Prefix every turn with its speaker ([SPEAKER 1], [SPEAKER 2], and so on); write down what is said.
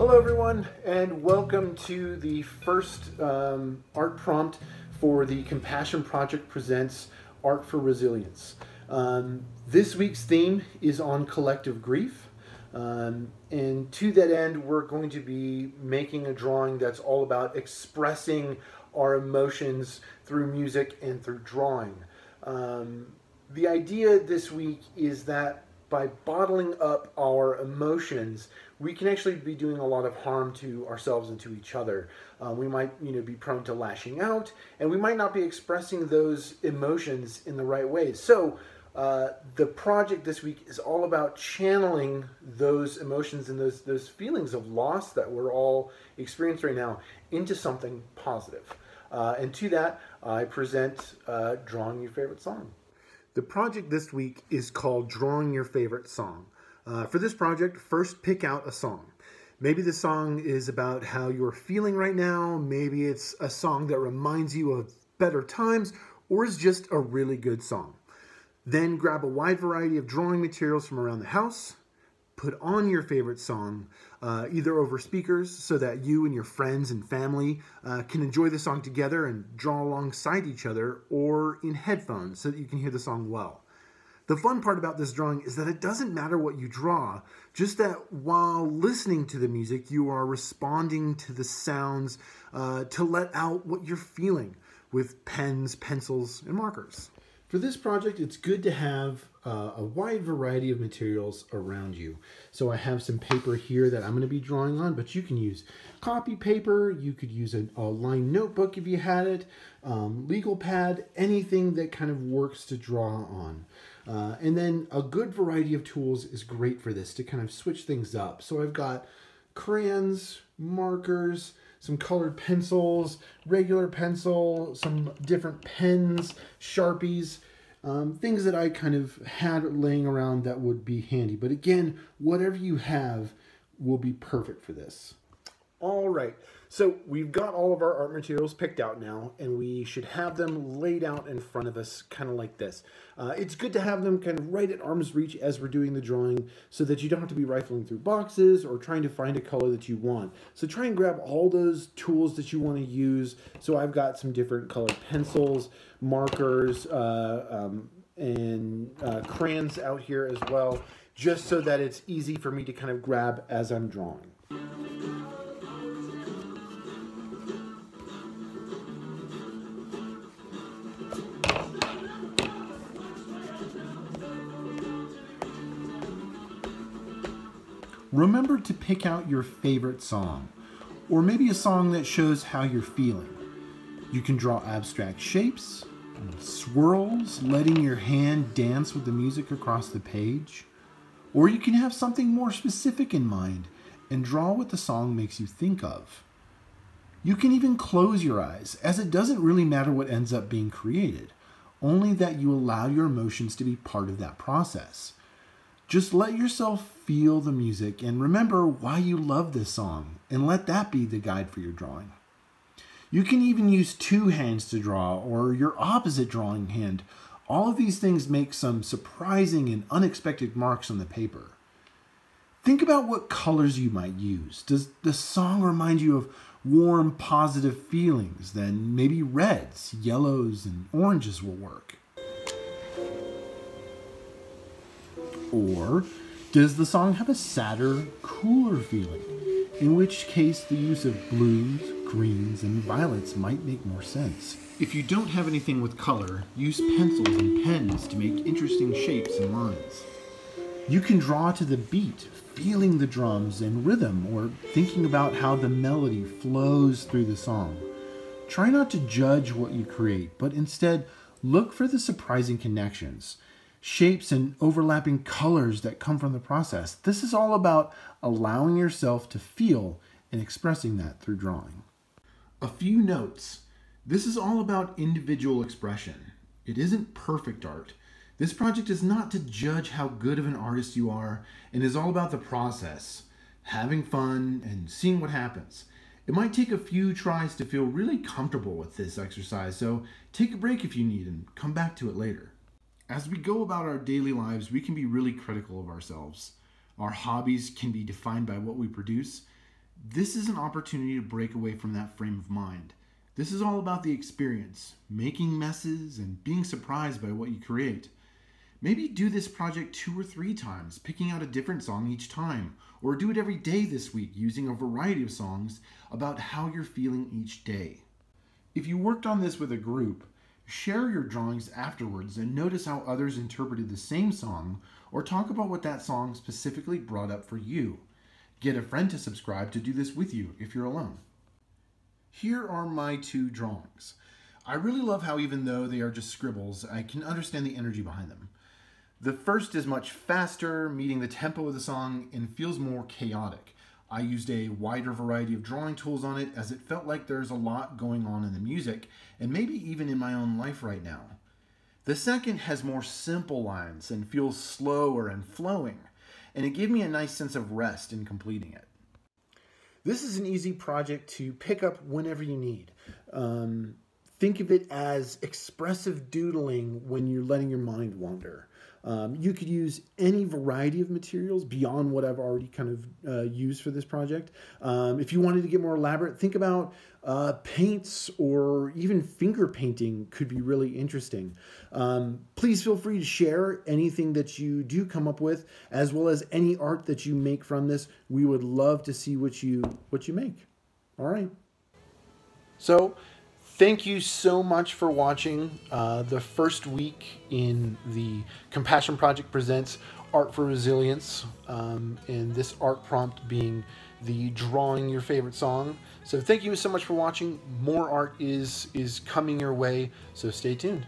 [SPEAKER 1] Hello everyone and welcome to the first um, art prompt for the Compassion Project Presents Art for Resilience. Um, this week's theme is on collective grief. Um, and to that end, we're going to be making a drawing that's all about expressing our emotions through music and through drawing. Um, the idea this week is that by bottling up our emotions, we can actually be doing a lot of harm to ourselves and to each other. Uh, we might, you know, be prone to lashing out, and we might not be expressing those emotions in the right way. So, uh, the project this week is all about channeling those emotions and those those feelings of loss that we're all experiencing right now into something positive. Uh, and to that, I present uh, drawing your favorite song. The project this week is called Drawing Your Favorite Song. Uh, for this project, first pick out a song. Maybe the song is about how you're feeling right now. Maybe it's a song that reminds you of better times or is just a really good song. Then grab a wide variety of drawing materials from around the house, put on your favorite song, uh, either over speakers so that you and your friends and family uh, can enjoy the song together and draw alongside each other, or in headphones so that you can hear the song well. The fun part about this drawing is that it doesn't matter what you draw, just that while listening to the music, you are responding to the sounds uh, to let out what you're feeling with pens, pencils, and markers. For this project, it's good to have uh, a wide variety of materials around you. So I have some paper here that I'm going to be drawing on, but you can use copy paper, you could use a, a line notebook if you had it, um, legal pad, anything that kind of works to draw on. Uh, and then a good variety of tools is great for this to kind of switch things up. So I've got crayons, markers, some colored pencils, regular pencil, some different pens, Sharpies, um, things that I kind of had laying around that would be handy. But again, whatever you have will be perfect for this. All right, so we've got all of our art materials picked out now, and we should have them laid out in front of us, kind of like this. Uh, it's good to have them kind of right at arm's reach as we're doing the drawing so that you don't have to be rifling through boxes or trying to find a color that you want. So try and grab all those tools that you want to use. So I've got some different colored pencils, markers, uh, um, and uh, crayons out here as well, just so that it's easy for me to kind of grab as I'm drawing. Remember to pick out your favorite song, or maybe a song that shows how you're feeling. You can draw abstract shapes, swirls, letting your hand dance with the music across the page. Or you can have something more specific in mind and draw what the song makes you think of. You can even close your eyes, as it doesn't really matter what ends up being created, only that you allow your emotions to be part of that process. Just let yourself feel the music and remember why you love this song, and let that be the guide for your drawing. You can even use two hands to draw or your opposite drawing hand. All of these things make some surprising and unexpected marks on the paper. Think about what colors you might use. Does the song remind you of warm, positive feelings? Then maybe reds, yellows, and oranges will work. Or does the song have a sadder, cooler feeling? In which case, the use of blues, greens, and violets might make more sense. If you don't have anything with color, use pencils and pens to make interesting shapes and lines. You can draw to the beat, feeling the drums and rhythm, or thinking about how the melody flows through the song. Try not to judge what you create, but instead look for the surprising connections shapes and overlapping colors that come from the process. This is all about allowing yourself to feel and expressing that through drawing. A few notes. This is all about individual expression. It isn't perfect art. This project is not to judge how good of an artist you are and is all about the process, having fun and seeing what happens. It might take a few tries to feel really comfortable with this exercise, so take a break if you need and come back to it later. As we go about our daily lives, we can be really critical of ourselves. Our hobbies can be defined by what we produce. This is an opportunity to break away from that frame of mind. This is all about the experience, making messes, and being surprised by what you create. Maybe do this project two or three times, picking out a different song each time, or do it every day this week using a variety of songs about how you're feeling each day. If you worked on this with a group, share your drawings afterwards and notice how others interpreted the same song or talk about what that song specifically brought up for you. Get a friend to subscribe to do this with you if you're alone. Here are my two drawings. I really love how even though they are just scribbles, I can understand the energy behind them. The first is much faster, meeting the tempo of the song, and feels more chaotic. I used a wider variety of drawing tools on it as it felt like there's a lot going on in the music, and maybe even in my own life right now. The second has more simple lines and feels slower and flowing, and it gave me a nice sense of rest in completing it. This is an easy project to pick up whenever you need. Um, think of it as expressive doodling when you're letting your mind wander. Um, you could use any variety of materials beyond what I've already kind of uh, used for this project. Um, if you wanted to get more elaborate, think about uh, paints or even finger painting could be really interesting. Um, please feel free to share anything that you do come up with, as well as any art that you make from this. We would love to see what you what you make. All right. So thank you so much for watching uh, the first week in the Compassion Project Presents Art for Resilience, um, and this art prompt being the drawing your favorite song. So thank you so much for watching. More art is is coming your way, so stay tuned.